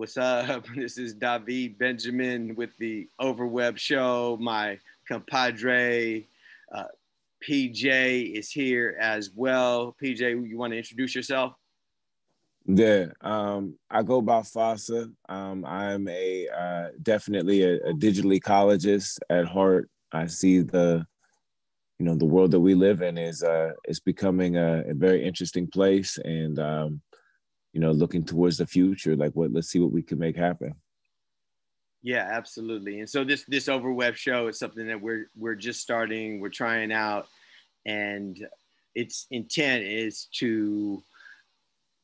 What's up? This is Daveed Benjamin with the Overweb Show. My compadre uh, PJ is here as well. PJ, you want to introduce yourself? Yeah, um, I go by Phahsa. Um, I'm a uh, definitely a, a digital ecologist at heart. I see the, you know, the world that we live in is uh, is becoming a, a very interesting place, and um, you know, looking towards the future. Like, what? Let's see what we can make happen. Yeah, absolutely. And so this this overweb show is something that we're we're just starting. We're trying out, and its intent is to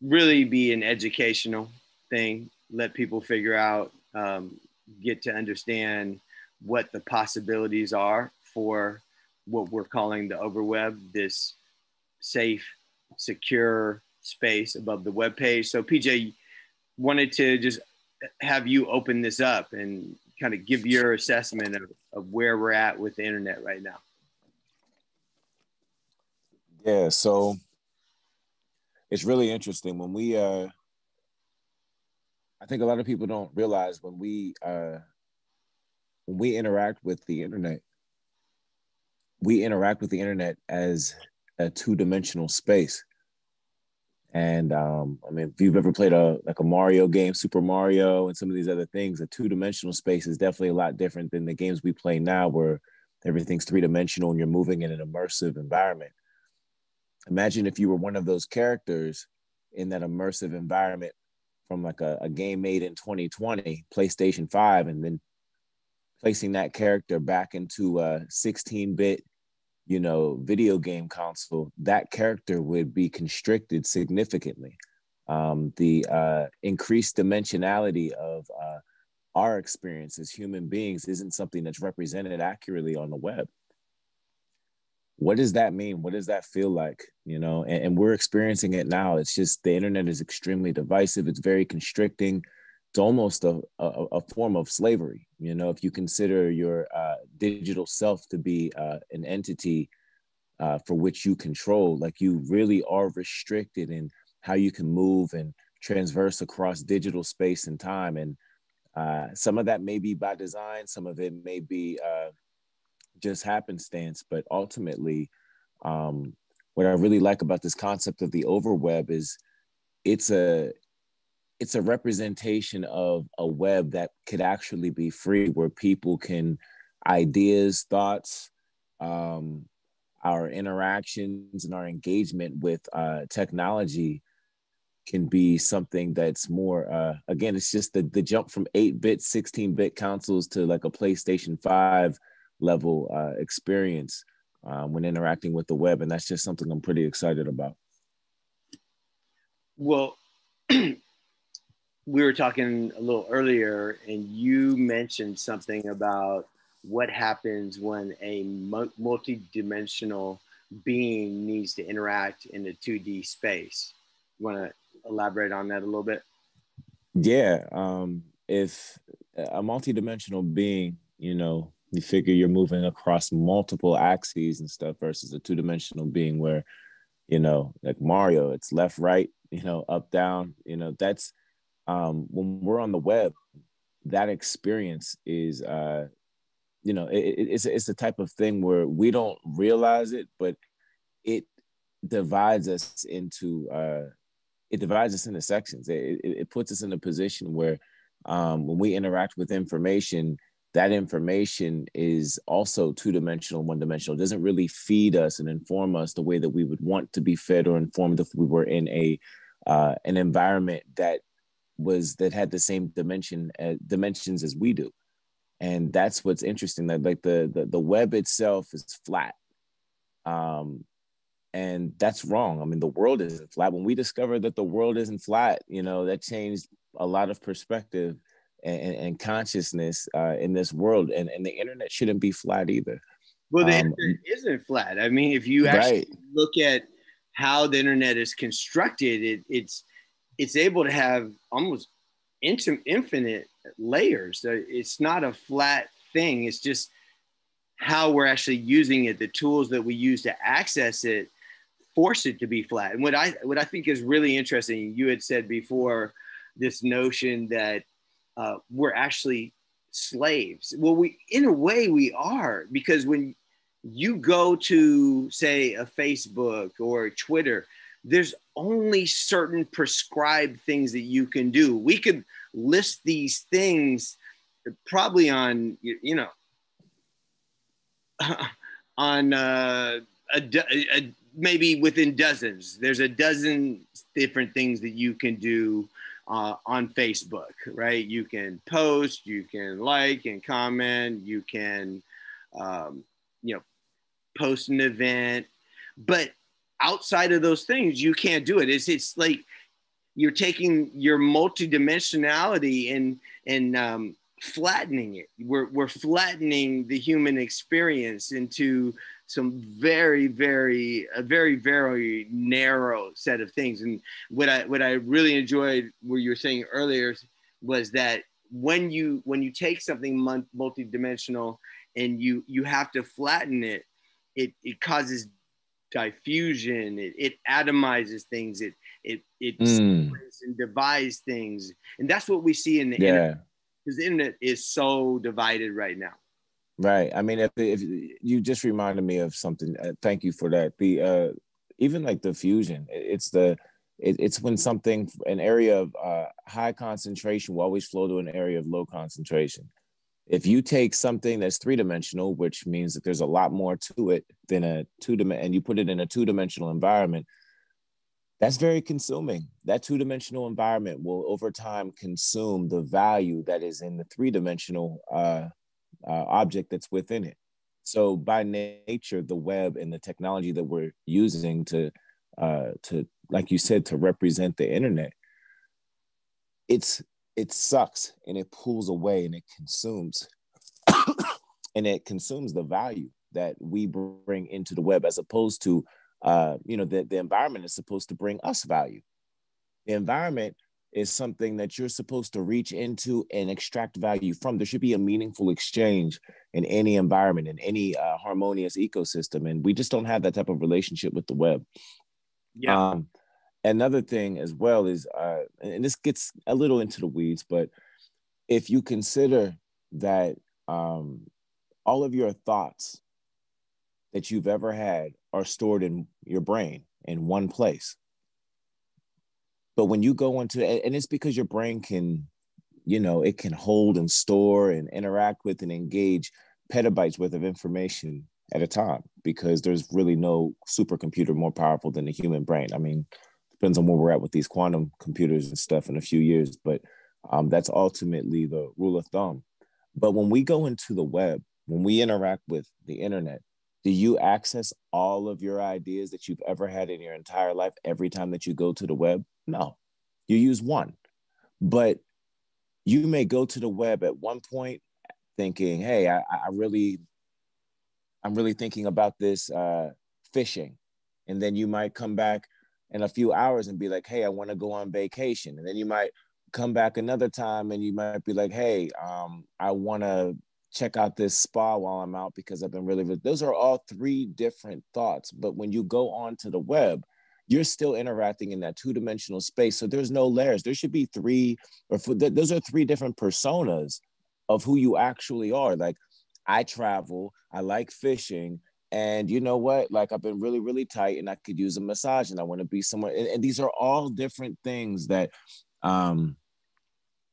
really be an educational thing. Let people figure out, um, get to understand what the possibilities are for what we're calling the overweb. This safe, secure space above the web page. So PJ wanted to just have you open this up and kind of give your assessment of, of where we're at with the internet right now. Yeah, so it's really interesting when we uh I think a lot of people don't realize when we uh when we interact with the internet, we interact with the internet as a two-dimensional space. And um, I mean, if you've ever played a like a Mario game, Super Mario, and some of these other things, a two-dimensional space is definitely a lot different than the games we play now, where everything's three-dimensional and you're moving in an immersive environment. Imagine if you were one of those characters in that immersive environment from like a, a game made in 2020, PlayStation 5, and then placing that character back into a 16-bit you know, video game console, that character would be constricted significantly. Um, the uh, increased dimensionality of uh, our experience as human beings isn't something that's represented accurately on the web. What does that mean? What does that feel like? You know, and, and we're experiencing it now. It's just the internet is extremely divisive. It's very constricting it's almost a, a, a, form of slavery. You know, if you consider your uh, digital self to be uh, an entity uh, for which you control, like you really are restricted in how you can move and transverse across digital space and time. And uh, some of that may be by design, some of it may be uh, just happenstance, but ultimately, um, what I really like about this concept of the overweb is it's a it's a representation of a web that could actually be free where people can ideas thoughts um, our interactions and our engagement with uh, technology can be something that's more uh, again it's just the, the jump from 8-bit 16-bit consoles to like a playstation 5 level uh, experience um, when interacting with the web and that's just something i'm pretty excited about. Well we were talking a little earlier, and you mentioned something about what happens when a multi-dimensional being needs to interact in a 2D space. Want to elaborate on that a little bit? Yeah. Um, if a multi-dimensional being, you know, you figure you're moving across multiple axes and stuff versus a two-dimensional being where, you know, like Mario, it's left, right, you know, up, down, you know, that's um, when we're on the web, that experience is, uh, you know, it, it's it's the type of thing where we don't realize it, but it divides us into uh, it divides us into sections. It, it, it puts us in a position where um, when we interact with information, that information is also two dimensional, one dimensional. It doesn't really feed us and inform us the way that we would want to be fed or informed if we were in a uh, an environment that was that had the same dimension uh, dimensions as we do. And that's what's interesting that like the, the the web itself is flat. Um and that's wrong. I mean the world isn't flat. When we discovered that the world isn't flat you know that changed a lot of perspective and, and consciousness uh, in this world. And, and the internet shouldn't be flat either. Well the um, internet isn't flat. I mean if you actually right. look at how the internet is constructed it, it's it's able to have almost infinite layers. It's not a flat thing. It's just how we're actually using it. The tools that we use to access it force it to be flat. And what I what I think is really interesting, you had said before this notion that uh, we're actually slaves. Well, we in a way we are because when you go to say a Facebook or Twitter, there's only certain prescribed things that you can do. We could list these things probably on you know on uh, a, a, maybe within dozens. There's a dozen different things that you can do uh, on Facebook, right? You can post, you can like and comment, you can, um, you know, post an event, but outside of those things, you can't do it. It's it's like you're taking your multidimensionality and and um, flattening it. We're we're flattening the human experience into some very very a very very narrow set of things. And what I what I really enjoyed what you were saying earlier was that when you when you take something multidimensional and you you have to flatten it it, it causes diffusion it, it atomizes things it it it mm. and divides things. And that's what we see in the yeah. internet because the internet is so divided right now. Right. I mean if, if you just reminded me of something uh, thank you for that. The uh even like the fusion it's the it, it's when something an area of uh, high concentration will always flow to an area of low concentration if you take something that's three dimensional, which means that there's a lot more to it than a two dimensional, and you put it in a two dimensional environment, that's very consuming. That two dimensional environment will over time consume the value that is in the three dimensional uh, uh, object that's within it. So by nature, the web and the technology that we're using to uh, to like you said to represent the internet, it's it sucks and it pulls away and it consumes and it consumes the value that we bring into the web as opposed to uh, you know the, the environment is supposed to bring us value. The environment is something that you're supposed to reach into and extract value from. There should be a meaningful exchange in any environment in any uh, harmonious ecosystem and we just don't have that type of relationship with the web. Yeah. Um, another thing as well is uh, and this gets a little into the weeds but if you consider that um, all of your thoughts that you've ever had are stored in your brain in one place. But when you go into and it's because your brain can you know it can hold and store and interact with and engage petabytes worth of information at a time because there's really no supercomputer more powerful than the human brain. I mean depends on where we're at with these quantum computers and stuff in a few years, but um, that's ultimately the rule of thumb. But when we go into the web, when we interact with the internet, do you access all of your ideas that you've ever had in your entire life every time that you go to the web? No, you use one. But you may go to the web at one point thinking, hey, I, I really, I'm really thinking about this uh, fishing. And then you might come back in a few hours and be like, hey, I want to go on vacation. And then you might come back another time and you might be like, hey, um, I want to check out this spa while I'm out because I've been really, those are all three different thoughts. But when you go onto the web, you're still interacting in that two dimensional space. So there's no layers. There should be three, or for, those are three different personas of who you actually are. Like, I travel, I like fishing, and you know what? Like i've been really really tight and i could use a massage and i want to be somewhere and, and, these are all different things that um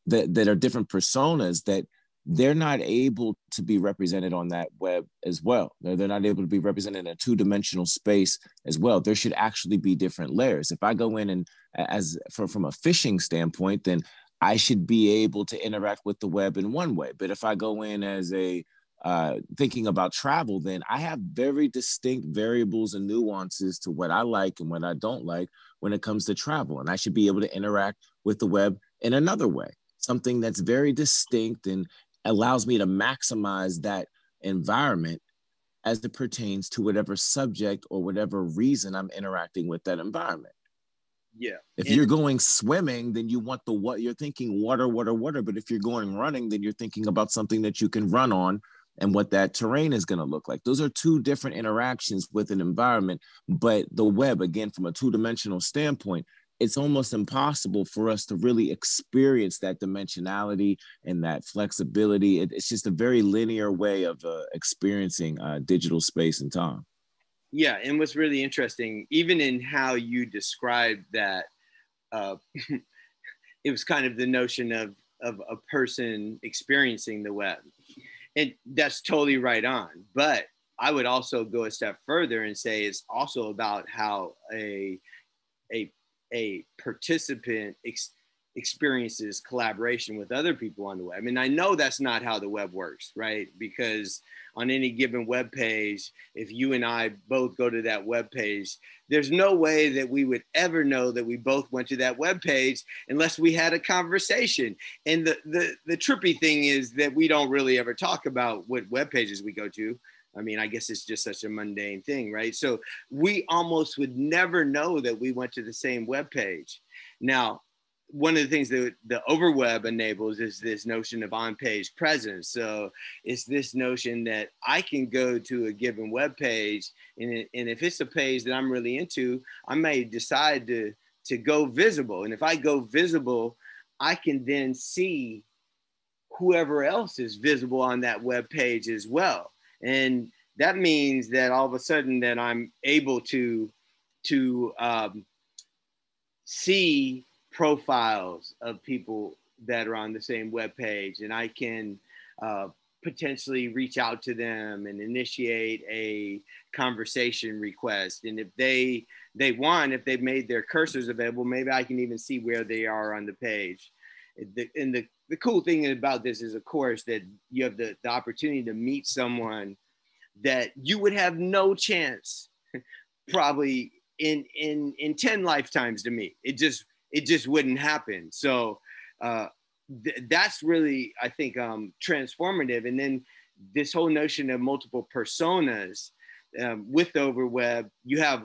that that are different personas that they're not able to be represented on that web as well. They're, they're not able to be represented in a two-dimensional space as well. There should actually be different layers. If i go in and as from, from a fishing standpoint then i should be able to interact with the web in one way. But if i go in as a uh, thinking about travel, then I have very distinct variables and nuances to what I like and what I don't like when it comes to travel. And I should be able to interact with the web in another way, something that's very distinct and allows me to maximize that environment as it pertains to whatever subject or whatever reason I'm interacting with that environment. Yeah. If and you're going swimming, then you want the what you're thinking water, water, water. But if you're going running, then you're thinking about something that you can run on and what that terrain is going to look like. Those are two different interactions with an environment, but the web, again, from a two dimensional standpoint, it's almost impossible for us to really experience that dimensionality and that flexibility. It, it's just a very linear way of uh, experiencing uh, digital space and time. Yeah, and what's really interesting, even in how you describe that, uh, it was kind of the notion of of a person experiencing the web, and that's totally right on. But I would also go a step further and say it's also about how a a a participant ex- experiences collaboration with other people on the web. I mean, I know that's not how the web works, right? Because on any given web page, if you and I both go to that web page, there's no way that we would ever know that we both went to that web page unless we had a conversation. And the the the trippy thing is that we don't really ever talk about what web pages we go to. I mean, I guess it's just such a mundane thing, right? So we almost would never know that we went to the same web page. Now, one of the things that the overweb enables is this notion of on-page presence. So it's this notion that I can go to a given web page, and, and if it's a page that I'm really into, I may decide to to go visible. And if I go visible, I can then see whoever else is visible on that web page as well and that means that all of a sudden that I'm able to to um, see profiles of people that are on the same web page, and I can uh, potentially reach out to them and initiate a conversation request. And if they they want, if they've made their cursors available, maybe I can even see where they are on the page. and the the cool thing about this is, of course, that you have the, the opportunity to meet someone that you would have no chance, probably in in in ten lifetimes to meet. It just it just wouldn't happen. So uh, th- that's really, I think, um, transformative. And then this whole notion of multiple personas um, with Overweb, you have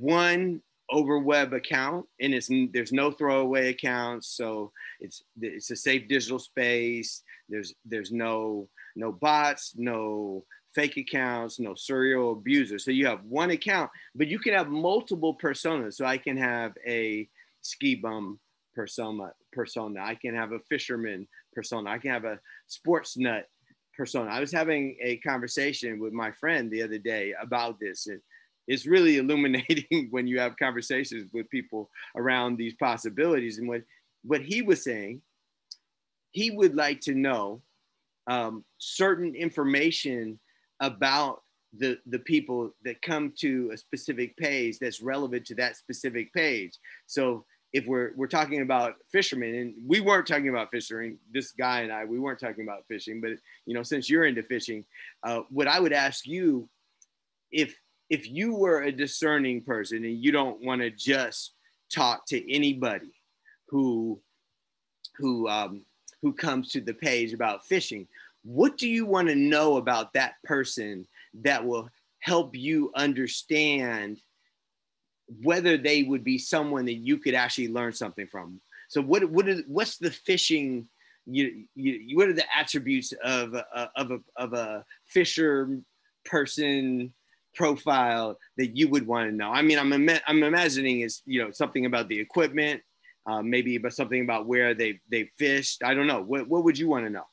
one overweb account and it's there's no throwaway accounts so it's it's a safe digital space there's there's no no bots no fake accounts no serial abusers so you have one account but you can have multiple personas so i can have a ski bum persona persona. I can have a fisherman persona. I can have a sports nut persona. I was having a conversation with my friend the other day about this. And it's really illuminating when you have conversations with people around these possibilities. And what, what he was saying, he would like to know um, certain information about the, the people that come to a specific page that's relevant to that specific page. So if we're, we're talking about fishermen and we weren't talking about fishing, this guy and I, we weren't talking about fishing, but you know, since you're into fishing, uh, what I would ask you if if you were a discerning person and you don't want to just talk to anybody who who um, who comes to the page about fishing, what do you want to know about that person that will help you understand whether they would be someone that you could actually learn something from? So what what is what's the fishing? You, you, what are the attributes of a, of a, of a fisher person profile that you would want to know? I mean, I'm, Im- I'm imagining is, you know, something about the equipment, uh, maybe but something about where they, they fished. I don't know. What, what would you want to know?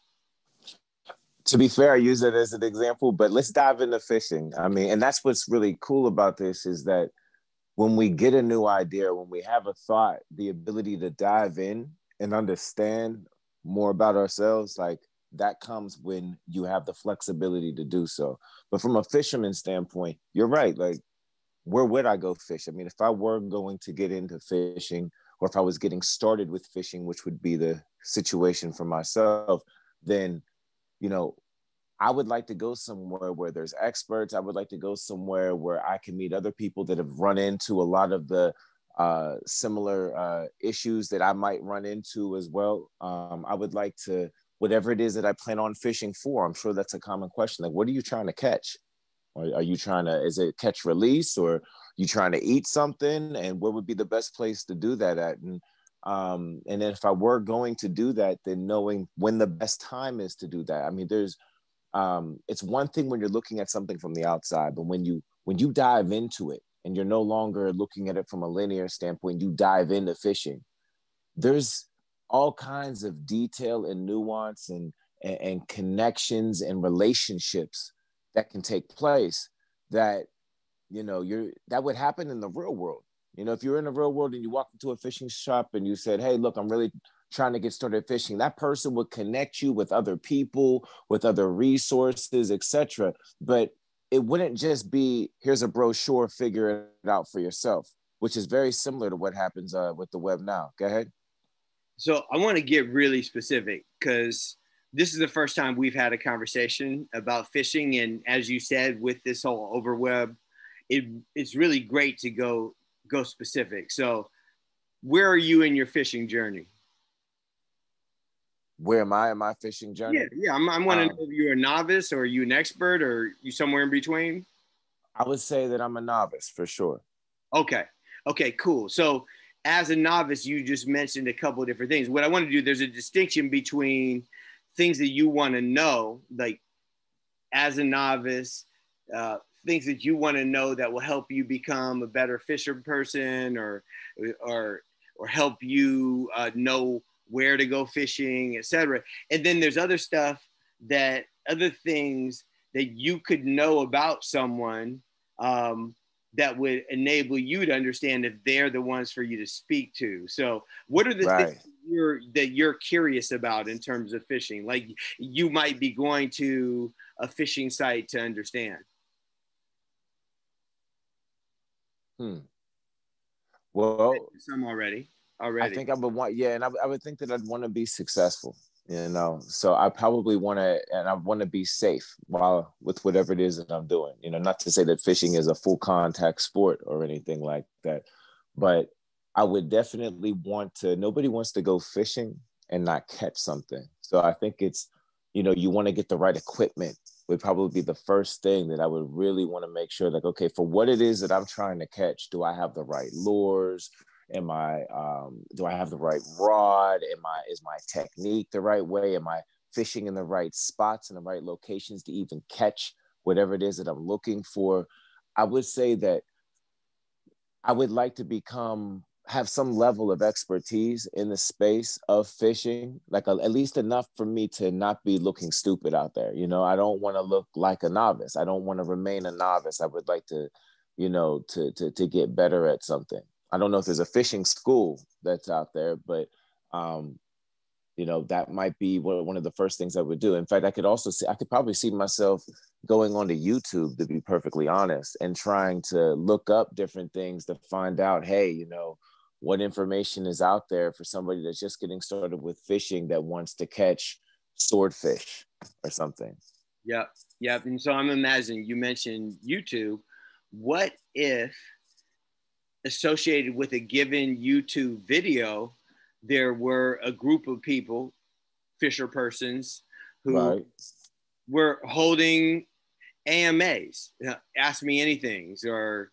To be fair, I use it as an example, but let's dive into fishing. I mean, and that's what's really cool about this is that when we get a new idea, when we have a thought, the ability to dive in and understand more about ourselves, like that comes when you have the flexibility to do so. But from a fisherman standpoint, you're right. Like, where would I go fish? I mean, if I were going to get into fishing, or if I was getting started with fishing, which would be the situation for myself, then, you know, I would like to go somewhere where there's experts. I would like to go somewhere where I can meet other people that have run into a lot of the uh, similar uh, issues that I might run into as well. Um, I would like to whatever it is that I plan on fishing for. I'm sure that's a common question. Like, what are you trying to catch? Are, are you trying to, is it catch release or you trying to eat something? And what would be the best place to do that at? And, um, and then if I were going to do that, then knowing when the best time is to do that. I mean, there's, um, it's one thing when you're looking at something from the outside, but when you, when you dive into it and you're no longer looking at it from a linear standpoint, you dive into fishing. There's all kinds of detail and nuance and, and, and connections and relationships that can take place that you know you're that would happen in the real world you know if you're in the real world and you walk into a fishing shop and you said hey look i'm really trying to get started fishing that person would connect you with other people with other resources etc but it wouldn't just be here's a brochure figure it out for yourself which is very similar to what happens uh, with the web now. Go ahead. So i want to get really specific because this is the first time we've had a conversation about fishing. And as you said with this whole overweb it, it's really great to go go specific so where are you in your fishing journey where am I in my fishing journey? Yeah, yeah. I'm, I'm wondering um, if you're a novice or are you an expert or you somewhere in between. I would say that I'm a novice for sure. Okay. Okay. Cool. So, as a novice, you just mentioned a couple of different things. What I want to do, there's a distinction between things that you want to know, like as a novice, uh, things that you want to know that will help you become a better fisher person, or or or help you uh, know where to go fishing, etc. And then there's other stuff that other things that you could know about someone um, that would enable you to understand if they're the ones for you to speak to. So, what are the right. things you're, that you're curious about in terms of fishing? Like you might be going to a fishing site to understand. Hmm. Well, some already already. I think I would want, yeah, and I, I would think that I'd want to be successful, you know. So I probably want to, and I want to be safe while with whatever it is that I'm doing. You know, not to say that fishing is a full contact sport or anything like that, but I would definitely want to. Nobody wants to go fishing and not catch something. So I think it's, you know, you want to get the right equipment would probably be the first thing that I would really want to make sure like, okay, for what it is that I'm trying to catch, do I have the right lures? am i um, do i have the right rod? Am i is my technique the right way? Am i fishing in the right spots in the right locations to even catch whatever it is that i'm looking for? I would say that i would like to become have some level of expertise in the space of fishing like a, at least enough for me to not be looking stupid out there you know? I don't want to look like a novice. I don't want to remain a novice. I would like to you know to to to get better at something. I don't know if there's a fishing school that's out there, but um, you know that might be one of the first things I would do. In fact, I could also see I could probably see myself going onto YouTube to be perfectly honest and trying to look up different things to find out, hey, you know, what information is out there for somebody that's just getting started with fishing that wants to catch swordfish or something. Yep, yep. And so I'm imagining you mentioned YouTube. What if associated with a given YouTube video, there were a group of people, Fisher persons, who right. were holding AMAs, uh, ask me anything, or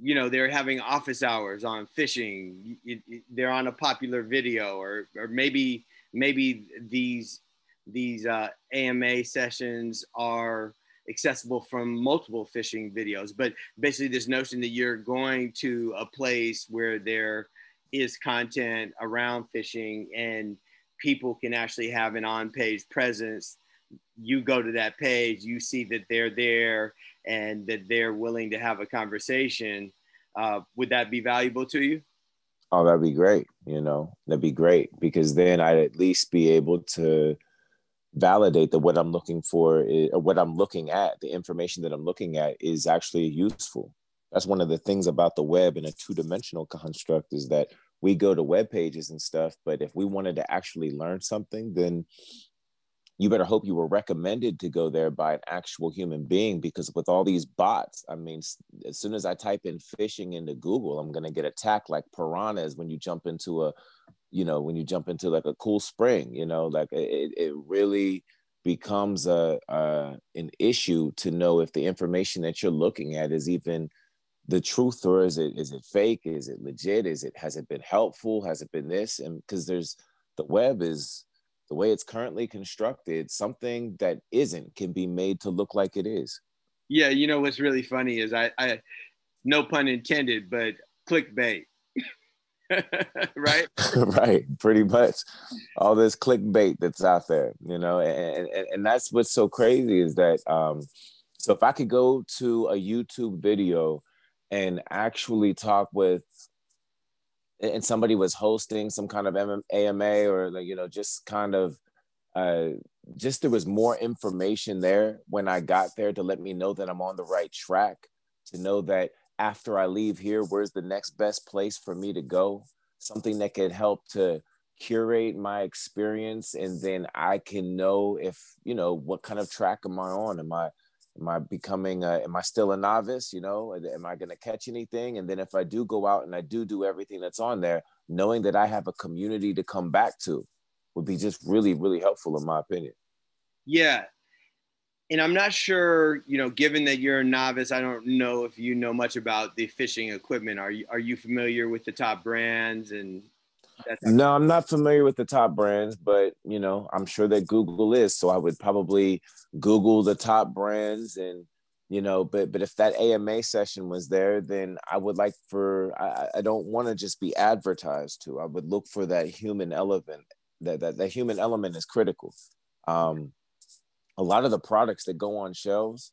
you know they're having office hours on fishing. They're on a popular video, or or maybe maybe these these uh, AMA sessions are accessible from multiple fishing videos. But basically, this notion that you're going to a place where there is content around fishing and people can actually have an on page presence. You go to that page, you see that they're there and that they're willing to have a conversation. Uh, would that be valuable to you? Oh, that'd be great. You know, that'd be great because then I'd at least be able to validate that what I'm looking for is, or what I'm looking at, the information that I'm looking at is actually useful. That's one of the things about the web in a two-dimensional construct is that we go to web pages and stuff, but if we wanted to actually learn something, then you better hope you were recommended to go there by an actual human being because with all these bots, I mean, as soon as I type in fishing into Google, I'm going to get attacked like piranhas when you jump into a you know when you jump into like a cool spring you know? Like it, it really becomes a, a an issue to know if the information that you're looking at is even the truth or is it is it fake? Is it legit? Is it has it been helpful? Has it been this? And because there's the web is the way it's currently constructed something that isn't can be made to look like it is yeah you know what's really funny is i i no pun intended, but clickbait. right? right, pretty much. All this clickbait that's out there, you know, and, and, and that's what's so crazy is that um, so if I could go to a YouTube video and actually talk with and somebody was hosting some kind of AMA or like you know just kind of uh just there was more information there when I got there to let me know that I'm on the right track to know that after I leave here where's the next best place for me to go? Something that could help to curate my experience and then I can know if you know what kind of track am I on? Am I am i becoming a, am i still a novice you know am i going to catch anything? And then if i do go out and i do do everything that's on there knowing that i have a community to come back to would be just really really helpful in my opinion. Yeah. And i'm not sure you know given that you're a novice i don't know if you know much about the fishing equipment. Are you are you familiar with the top brands and no, I'm not familiar with the top brands, but you know, I'm sure that Google is. So I would probably Google the top brands and you know, but but if that AMA session was there, then I would like for I, I don't want to just be advertised to. I would look for that human element. That that that human element is critical. Um, a lot of the products that go on shelves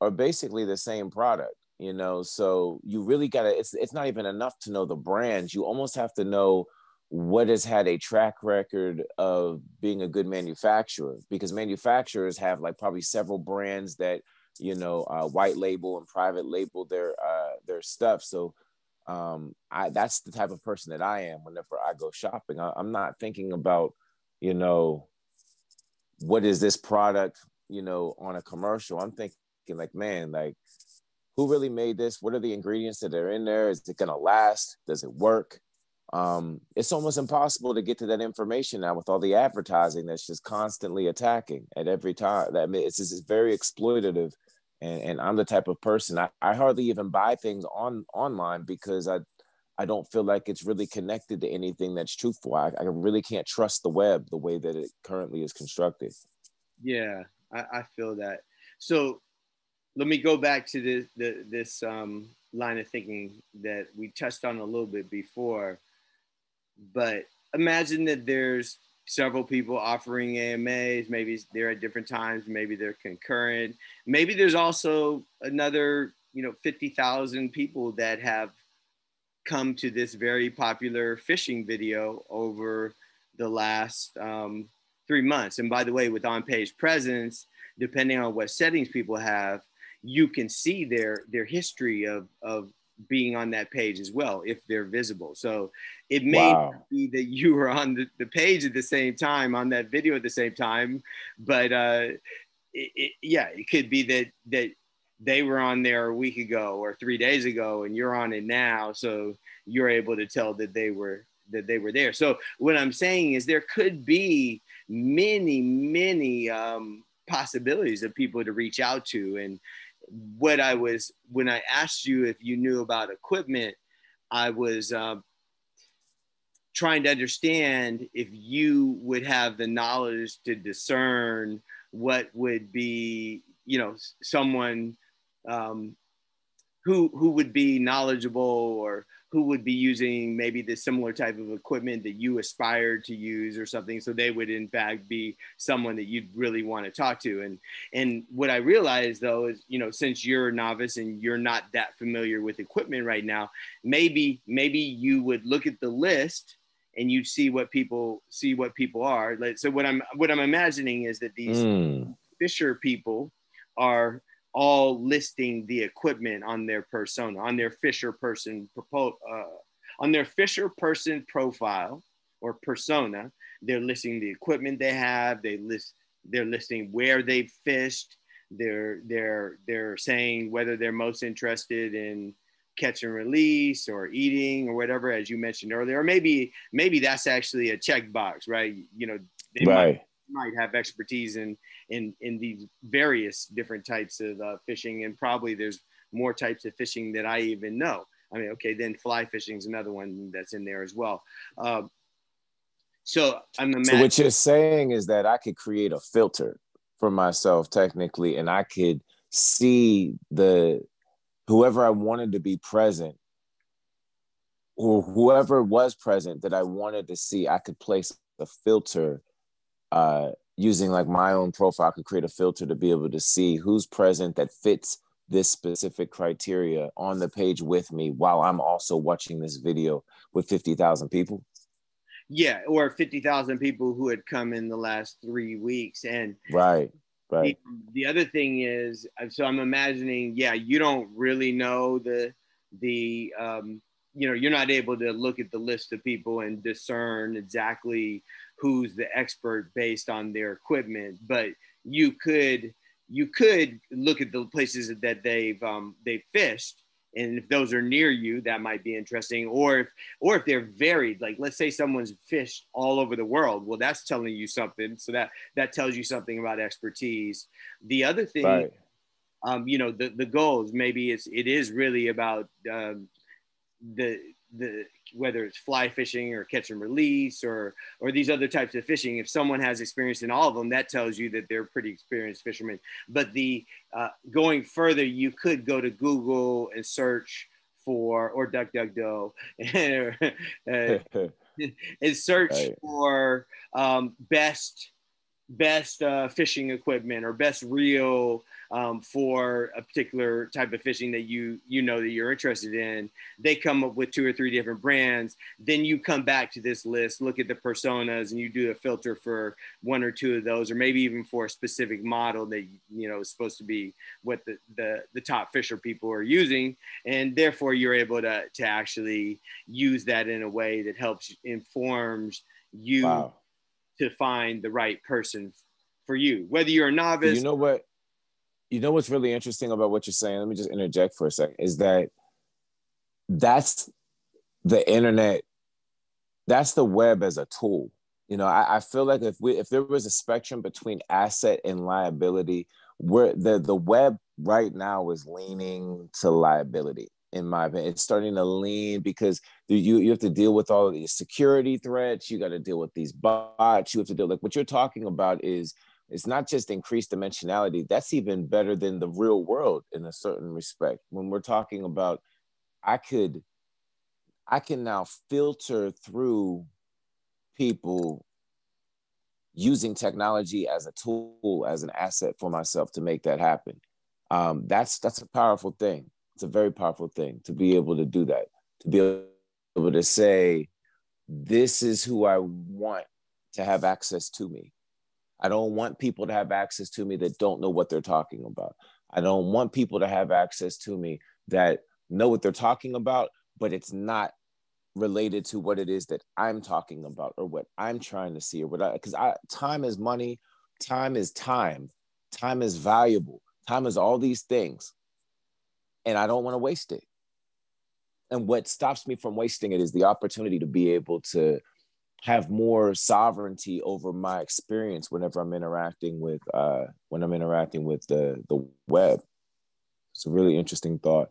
are basically the same product you know so you really got to it's it's not even enough to know the brands you almost have to know what has had a track record of being a good manufacturer because manufacturers have like probably several brands that you know uh, white label and private label their uh, their stuff. So um, I that's the type of person that I am whenever I go shopping. I, I'm not thinking about you know what is this product you know on a commercial. I'm thinking like man like who really made this? What are the ingredients that are in there? Is it gonna last? Does it work um, it's almost impossible to get to that information now with all the advertising that's just constantly attacking at every time. That it's just very exploitative, and, and I'm the type of person I, I hardly even buy things on online because I I don't feel like it's really connected to anything that's truthful. I, I really can't trust the web the way that it currently is constructed. Yeah, I, I feel that. So let me go back to this the, this um, line of thinking that we touched on a little bit before but imagine that there's several people offering AMAs. Maybe they're at different times. Maybe they're concurrent. Maybe there's also another, you know, 50,000 people that have come to this very popular fishing video over the last um, three months. And by the way, with on-page presence, depending on what settings people have, you can see their their history of of being on that page as well if they're visible. So it may wow. be that you were on the, the, page at the same time on that video at the same time, but uh, it, it, yeah, it could be that that they were on there a week ago or three days ago, and you're on it now, so you're able to tell that they were that they were there. So what I'm saying is there could be many, many um, possibilities of people to reach out to and what I was when I asked you if you knew about equipment, I was uh, trying to understand if you would have the knowledge to discern what would be, you know, someone um, who who would be knowledgeable or who would be using maybe the similar type of equipment that you aspired to use or something. So they would in fact be someone that you'd really want to talk to. And and what i realized though is you know since you're a novice and you're not that familiar with equipment right now maybe maybe you would look at the list and you see what people see what people are. Like so what i'm what i'm imagining is that these mm. fisher people are all listing the equipment on their persona, on their Fisher person, uh, on their Fisher person profile or persona. They're listing the equipment they have. They list. They're listing where they've fished. They're they're they're saying whether they're most interested in catch and release or eating or whatever, as you mentioned earlier. Or maybe maybe that's actually a checkbox, right? You know, they right. might might have expertise in in in these various different types of uh, fishing, and probably there's more types of fishing that I even know. I mean, okay, then fly fishing is another one that's in there as well. Uh, so I'm imagining- so what you're saying is that I could create a filter for myself technically, and I could see the whoever I wanted to be present or whoever was present that I wanted to see, I could place a filter uh, using like my own profile. I could create a filter to be able to see who's present that fits this specific criteria on the page with me while I'm also watching this video with 50,000 people. Yeah, or 50,000 people who had come in the last three weeks. And right, right. The, the other thing is, so I'm imagining, yeah, you don't really know the, the, um, you know, you're not able to look at the list of people and discern exactly who's the expert based on their equipment, but you could you could look at the places that they've um, they've fished and if those are near you that might be interesting. Or if or if they're varied like let's say someone's fished all over the world well that's telling you something. So that that tells you something about expertise. The other thing right. um, you know the, the goals maybe it's it is really about um, the the whether it's fly fishing or catch and release or or these other types of fishing if someone has experience in all of them that tells you that they're pretty experienced fishermen but the uh, going further you could go to google and search for or duckduckgo uh, and search right. for um, best best uh, fishing equipment or best reel um, for a particular type of fishing that you you know that you're interested in. They come up with two or three different brands. Then you come back to this list look at the personas and you do a filter for one or two of those or maybe even for a specific model that you know is supposed to be what the the, the top fisher people are using. And therefore you're able to to actually use that in a way that helps informs you wow to find the right person for you, whether you're a novice. You know what? You know what's really interesting about what you're saying? Let me just interject for a second. Is that that's the internet, that's the web as a tool. You know, I, I feel like if we if there was a spectrum between asset and liability, where the the web right now is leaning to liability in my opinion. It's starting to lean because you you have to deal with all these security threats. You got to deal with these bots. You have to deal like what you're talking about is it's not just increased dimensionality. That's even better than the real world in a certain respect. When we're talking about, I could, I can now filter through people using technology as a tool, as an asset for myself to make that happen. Um, that's that's a powerful thing it's a very powerful thing to be able to do that, to be able to say, this is who I want to have access to me. I don't want people to have access to me that don't know what they're talking about. I don't want people to have access to me that know what they're talking about, but it's not related to what it is that I'm talking about or what I'm trying to see or what I because I time is money, time is time, time is valuable, time is all these things and I don't want to waste it. And what stops me from wasting it is the opportunity to be able to have more sovereignty over my experience whenever I'm interacting with uh, when I'm interacting with the the web. It's a really interesting thought.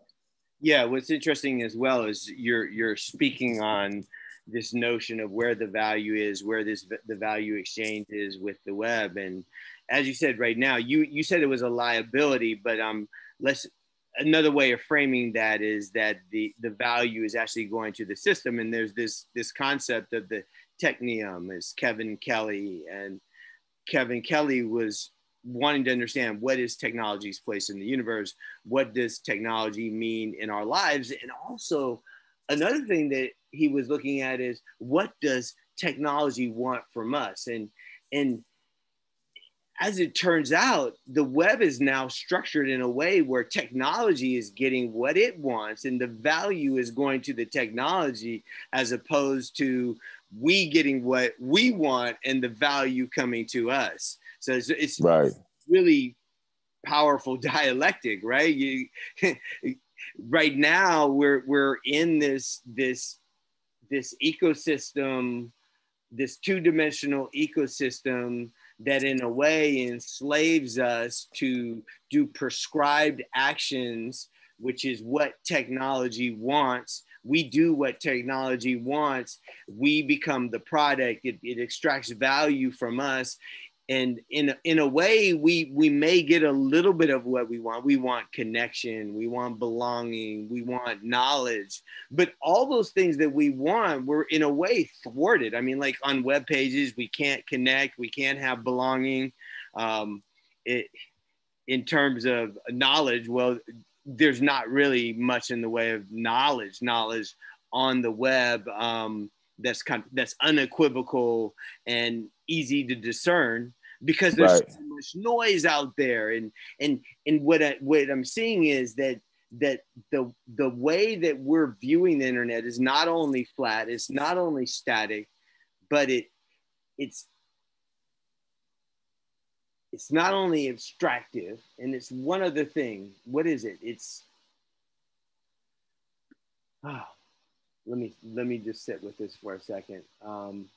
Yeah, what's interesting as well is you're you're speaking on this notion of where the value is, where this the value exchange is with the web, and as you said right now, you you said it was a liability, but um, let's another way of framing that is that the the value is actually going to the system. And there's this this concept of the technium is kevin kelly. And kevin kelly was wanting to understand what is technology's place in the universe? What does technology mean in our lives? And also another thing that he was looking at is what does technology want from us? And and as it turns out, the web is now structured in a way where technology is getting what it wants and the value is going to the technology as opposed to we getting what we want and the value coming to us. So it's, it's right. really powerful dialectic, right? You, right now we're, we're in this, this, this ecosystem, this two-dimensional ecosystem that in a way enslaves us to do prescribed actions, which is what technology wants. We do what technology wants. We become the product. It, it extracts value from us. And in in a way we we may get a little bit of what we want. We want connection. We want belonging. We want knowledge. But all those things that we want we're in a way thwarted. I mean like on web pages we can't connect. We can't have belonging. Um, it in terms of knowledge well there's not really much in the way of knowledge knowledge on the web um, that's kind of, that's unequivocal and easy to discern because there's right. so much noise out there. And and and what I, what I'm seeing is that that the the way that we're viewing the internet is not only flat it's not only static but it it's it's not only abstractive. And it's one other thing. What is it? It's oh, let me let me just sit with this for a second. Um,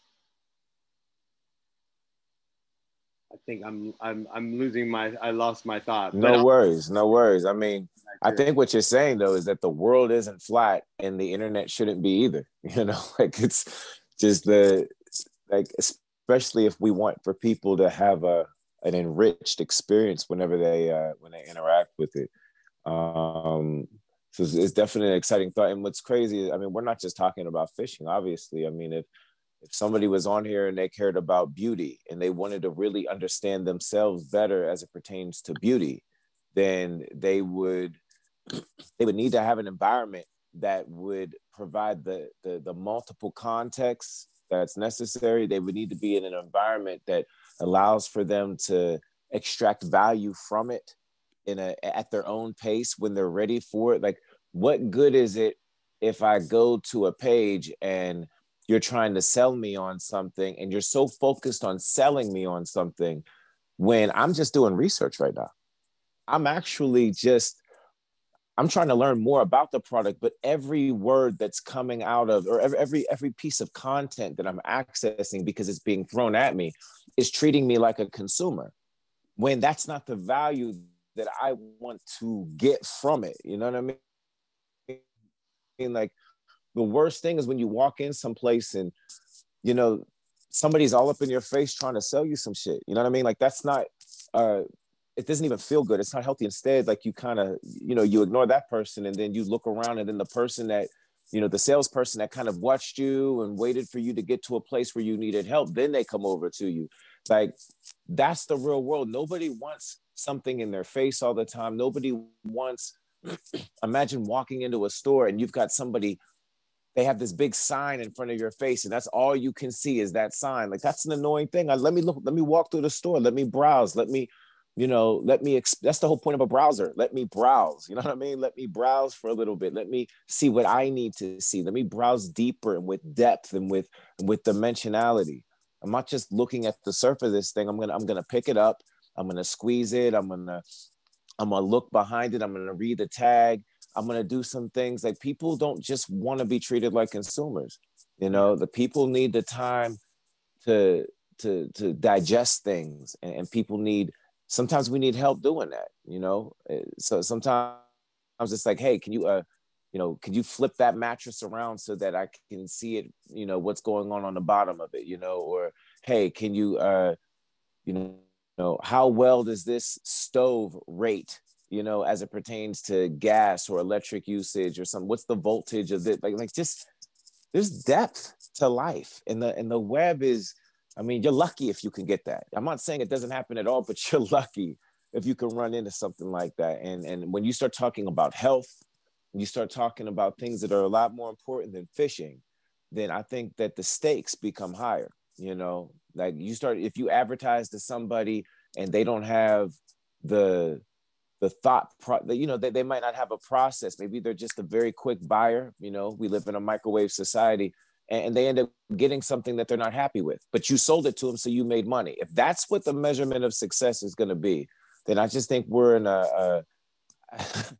I think I'm I'm I'm losing my I lost my thought. No worries, no worries. I mean, I think what you're saying though is that the world isn't flat and the internet shouldn't be either. You know, like it's just the like especially if we want for people to have a an enriched experience whenever they uh, when they interact with it. Um, so it's, it's definitely an exciting thought. And what's crazy, I mean, we're not just talking about fishing. Obviously, I mean, if if somebody was on here and they cared about beauty and they wanted to really understand themselves better as it pertains to beauty, then they would they would need to have an environment that would provide the the, the multiple contexts that's necessary. They would need to be in an environment that allows for them to extract value from it in a at their own pace when they're ready for it. Like, what good is it if I go to a page and you're trying to sell me on something and you're so focused on selling me on something when I'm just doing research right now. I'm actually just I'm trying to learn more about the product, but every word that's coming out of or every every, piece of content that I'm accessing because it's being thrown at me is treating me like a consumer when that's not the value that I want to get from it. You know what I mean? I mean like the worst thing is when you walk in someplace and you know somebody's all up in your face trying to sell you some shit. You know what i mean? Like that's not uh it doesn't even feel good. It's not healthy. Instead like you kind of you know you ignore that person and then you look around and then the person that you know the salesperson that kind of watched you and waited for you to get to a place where you needed help then they come over to you. Like that's the real world. Nobody wants something in their face all the time. Nobody wants imagine walking into a store and you've got somebody they have this big sign in front of your face and that's all you can see is that sign. Like that's an annoying thing. I, let me look let me walk through the store. Let me browse. Let me you know let me exp- that's the whole point of a browser. Let me browse. You know what i mean? Let me browse for a little bit. Let me see what i need to see. Let me browse deeper and with depth and with with dimensionality. I'm not just looking at the surface of this thing. I'm gonna i'm gonna pick it up. I'm gonna squeeze it. I'm gonna i'm gonna look behind it. I'm gonna read the tag I'm going to do some things like people don't just want to be treated like consumers. You know, the people need the time to to to digest things and, and people need sometimes we need help doing that, you know. Eh, so sometimes it's like, hey, can you uh you know, can you flip that mattress around so that I can see it, you know, what's going on on the bottom of it, you know, or hey, can you uh you know, how well does this stove rate you know, as it pertains to gas or electric usage or something? What's the voltage of it? Like, like just there's depth to life, and the and the web is. I mean, you're lucky if you can get that. I'm not saying it doesn't happen at all, but you're lucky if you can run into something like that. And and when you start talking about health, you start talking about things that are a lot more important than fishing, then I think that the stakes become higher. You know, like you start if you advertise to somebody and they don't have the the thought pro- you know they, they might not have a process. Maybe they're just a very quick buyer you know we live in a microwave society and, they end up getting something that they're not happy with but you sold it to them so you made money. If that's what the measurement of success is going to be then i just think we're in a, a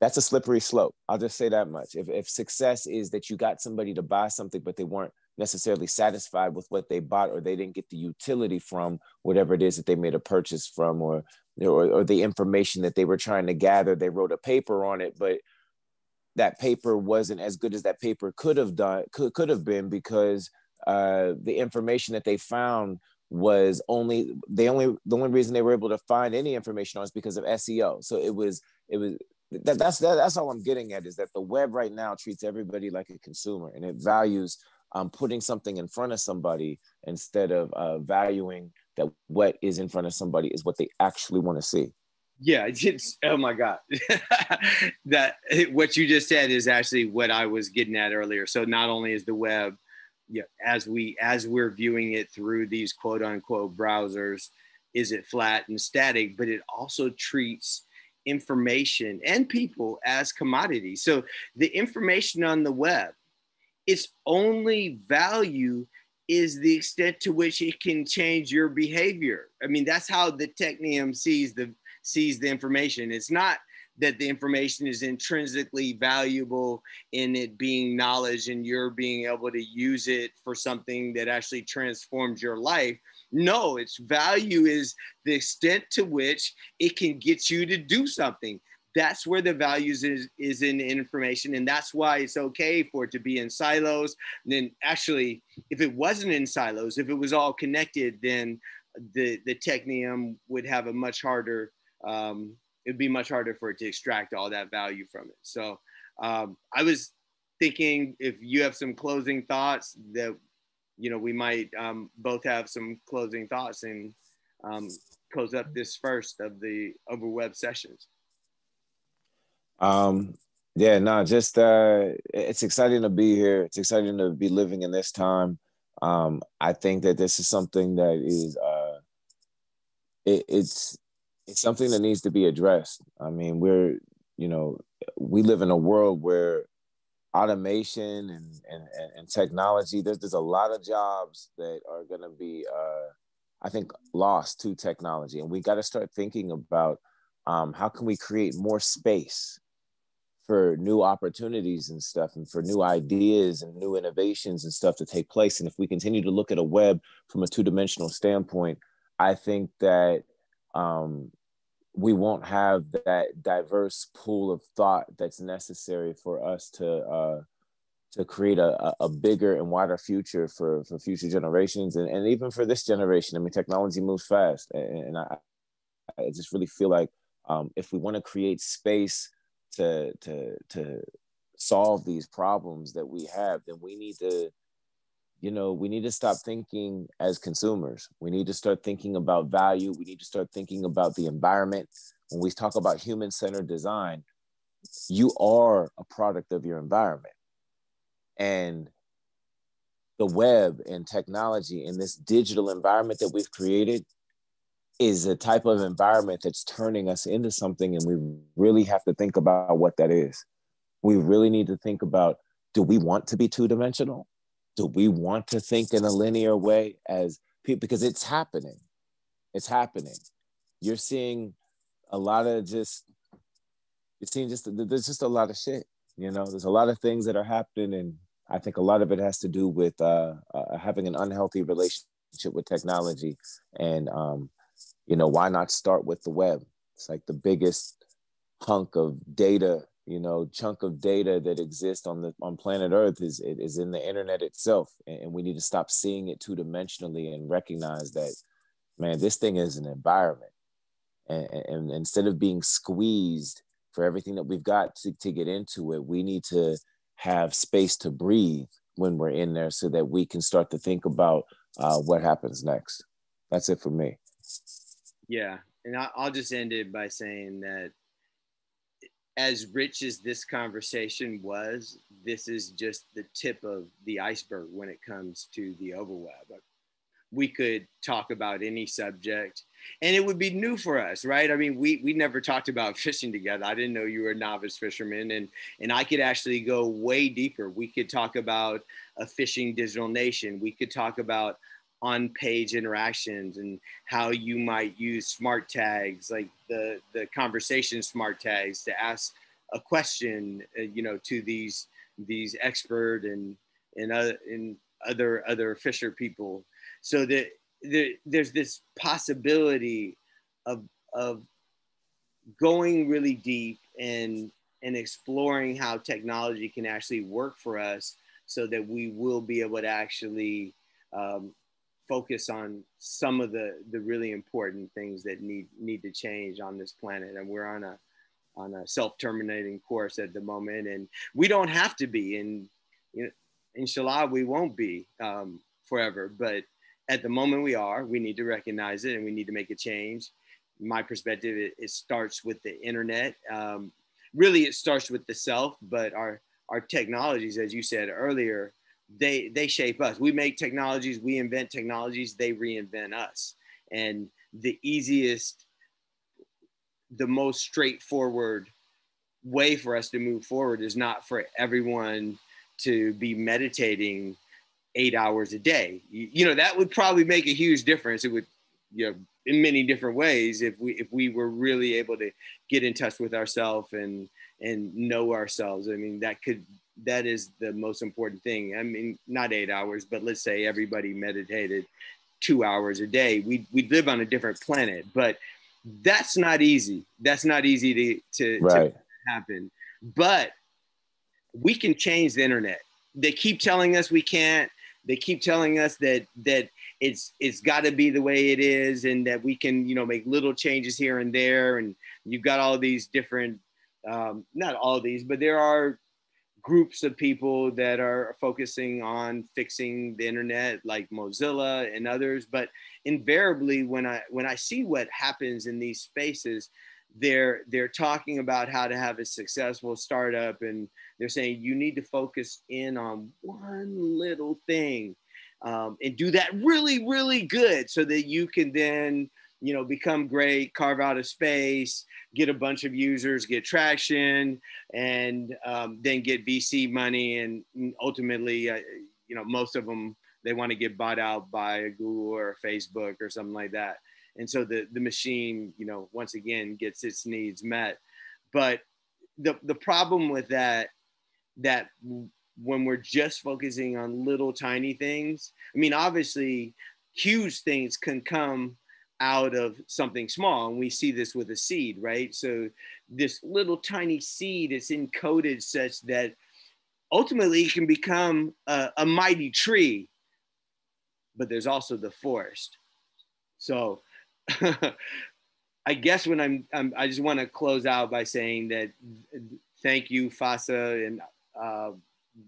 that's a slippery slope. I'll just say that much. If, if success is that you got somebody to buy something but they weren't necessarily satisfied with what they bought or they didn't get the utility from whatever it is that they made a purchase from or or, or the information that they were trying to gather they wrote a paper on it but that paper wasn't as good as that paper could have done could, could have been because uh, the information that they found was only they only the only reason they were able to find any information on is because of SEO. So it was it was that, that's that, that's all I'm getting at is that the web right now treats everybody like a consumer and it values um, putting something in front of somebody instead of uh, valuing that what is in front of somebody is what they actually want to see. Yeah, it's oh my god, that what you just said is actually what I was getting at earlier. So not only is the web, yeah, as we as we're viewing it through these quote unquote browsers, is it flat and static, but it also treats information and people as commodities. So the information on the web, its only value is the extent to which it can change your behavior. I mean, that's how the technium sees the sees the information. It's not that the information is intrinsically valuable in it being knowledge and you're being able to use it for something that actually transforms your life. No, its value is the extent to which it can get you to do something. That's where the values is, is in information. And that's why it's okay for it to be in silos. And then actually, if it wasn't in silos, if it was all connected, then the, the technium would have a much harder um, it'd be much harder for it to extract all that value from it. So um, I was thinking if you have some closing thoughts that you know we might um, both have some closing thoughts and um, close up this first of the overweb sessions. Um, yeah, no, just uh, it's exciting to be here. It's exciting to be living in this time. Um, I think that this is something that is uh, it, it's it's something that needs to be addressed. I mean, we're, you know, we live in a world where automation and, and, and technology, there's, there's a lot of jobs that are going to be, uh, I think, lost to technology. And we got to start thinking about um, how can we create more space for new opportunities and stuff and for new ideas and new innovations and stuff to take place. And if we continue to look at a web from a two dimensional standpoint, I think that um, we won't have that diverse pool of thought that's necessary for us to uh, to create a, a bigger and wider future for, for future generations and, and even for this generation. I mean, technology moves fast, and, and I, I just really feel like um, if we want to create space to to to solve these problems that we have, then we need to you know, we need to stop thinking as consumers. We need to start thinking about value. We need to start thinking about the environment. When we talk about human centered design, you are a product of your environment. And the web and technology and this digital environment that we've created is a type of environment that's turning us into something. And we really have to think about what that is. We really need to think about do we want to be two dimensional? do we want to think in a linear way as people because it's happening it's happening you're seeing a lot of just you're seeing just there's just a lot of shit you know there's a lot of things that are happening and i think a lot of it has to do with uh, uh, having an unhealthy relationship with technology and um, you know why not start with the web? It's like the biggest hunk of data you know chunk of data that exists on the on planet earth is is in the internet itself. And we need to stop seeing it two dimensionally and recognize that man this thing is an environment. And, and instead of being squeezed for everything that we've got to, to get into it we need to have space to breathe when we're in there so that we can start to think about uh, what happens next. That's it for me yeah and i'll just end it by saying that as rich as this conversation was, this is just the tip of the iceberg when it comes to the overweb. We could talk about any subject and it would be new for us, right? I mean, we, we never talked about fishing together. I didn't know you were a novice fisherman and, and I could actually go way deeper. We could talk about a fishing digital nation. We could talk about on page interactions and how you might use smart tags like the the conversation smart tags to ask a question uh, you know to these these expert and and other and other other fisher people. So that there, there's this possibility of of going really deep and and exploring how technology can actually work for us so that we will be able to actually um, focus on some of the the really important things that need need to change on this planet. And we're on a on a self-terminating course at the moment. And we don't have to be. And you know inshallah we won't be um, forever. But at the moment we are we need to recognize it and we need to make a change. My perspective it, it starts with the internet. Um, really it starts with the self but our our technologies as you said earlier they they shape us. We make technologies we invent technologies they reinvent us. And the easiest the most straightforward way for us to move forward is not for everyone to be meditating eight hours a day. You, you know that would probably make a huge difference. It would you know in many different ways if we if we were really able to get in touch with ourselves and and know ourselves i mean that could that is the most important thing. I mean, not eight hours, but let's say everybody meditated two hours a day. We we live on a different planet, but that's not easy. That's not easy to to, right. to happen. But we can change the internet. They keep telling us we can't. They keep telling us that that it's it's got to be the way it is, and that we can you know make little changes here and there. And you've got all these different, um, not all these, but there are groups of people that are focusing on fixing the internet like mozilla and others. But invariably when i when i see what happens in these spaces they're they're talking about how to have a successful startup and they're saying you need to focus in on one little thing um, and do that really really good so that you can then you know become great carve out a space get a bunch of users get traction and um, then get vc money and ultimately uh, you know most of them they want to get bought out by a google or a facebook or something like that. And so the the machine you know once again gets its needs met. But the the problem with that that when we're just focusing on little tiny things i mean obviously huge things can come out of something small. And we see this with a seed, right? So this little tiny seed is encoded such that ultimately it can become a, a mighty tree, but there's also the forest. So I guess when I'm, I'm i just want to close out by saying that thank you, Phahsa, and uh,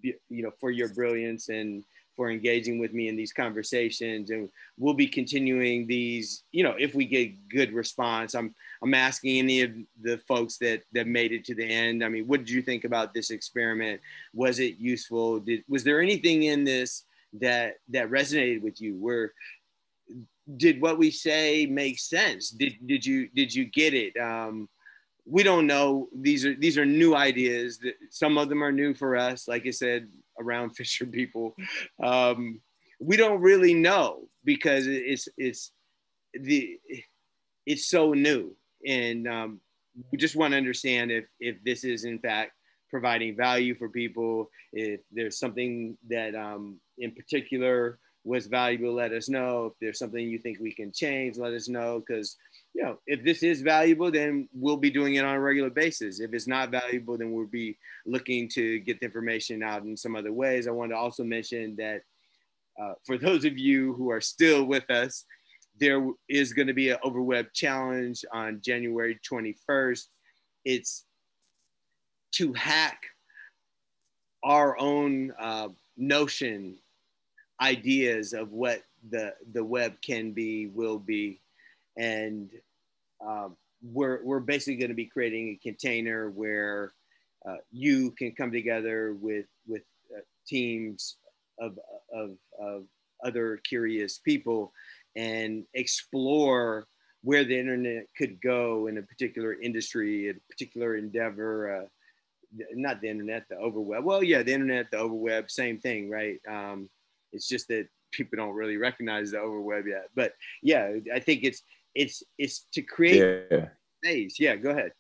you know for your brilliance and for engaging with me in these conversations. And we'll be continuing these you know if we get good response i'm i'm asking any of the folks that that made it to the end. I mean what did you think about this experiment? Was it useful? Did was there anything in this that that resonated with you? Where did what we say make sense? Did did you did you get it? Um we don't know. These are these are new ideas that some of them are new for us. Like i said around Fisher people. Um, we don't really know because it's it's the it's so new, and um, we just want to understand if if this is in fact providing value for people. If there's something that um, in particular was valuable, let us know. If there's something you think we can change, let us know because you know, if this is valuable, then we'll be doing it on a regular basis. If it's not valuable, then we'll be looking to get the information out in some other ways. I want to also mention that uh, for those of you who are still with us, there is going to be an overweb challenge on January 21st. It's to hack our own uh, notion, ideas of what the, the web can be, will be, and um, we're, we're basically going to be creating a container where uh, you can come together with, with uh, teams of, of, of other curious people and explore where the internet could go in a particular industry, a particular endeavor, uh, not the internet, the overweb. Well, yeah, the internet, the overweb, same thing, right? Um, it's just that people don't really recognize the overweb yet. But yeah, I think it's it's it's to create yeah. space. Yeah, go ahead.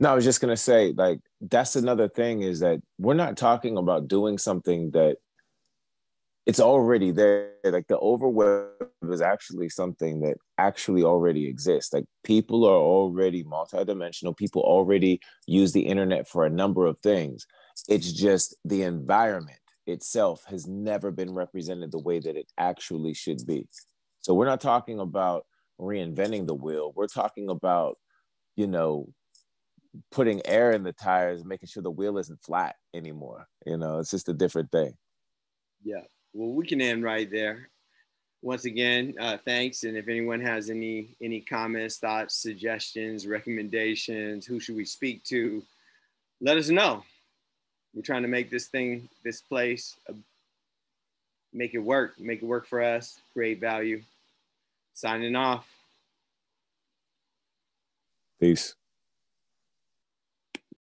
No, I was just gonna say, like, that's another thing is that we're not talking about doing something that it's already there. Like the overweb is actually something that actually already exists. Like people are already multidimensional. People already use the internet for a number of things. It's just the environment itself has never been represented the way that it actually should be. So we're not talking about reinventing the wheel. We're talking about, you know, putting air in the tires, making sure the wheel isn't flat anymore. You know, it's just a different thing. Yeah. Well, we can end right there. Once again, uh, thanks. And if anyone has any any comments, thoughts, suggestions, recommendations, who should we speak to, let us know. We're trying to make this thing, this place, uh, make it work, make it work for us, create value. Signing off. Peace.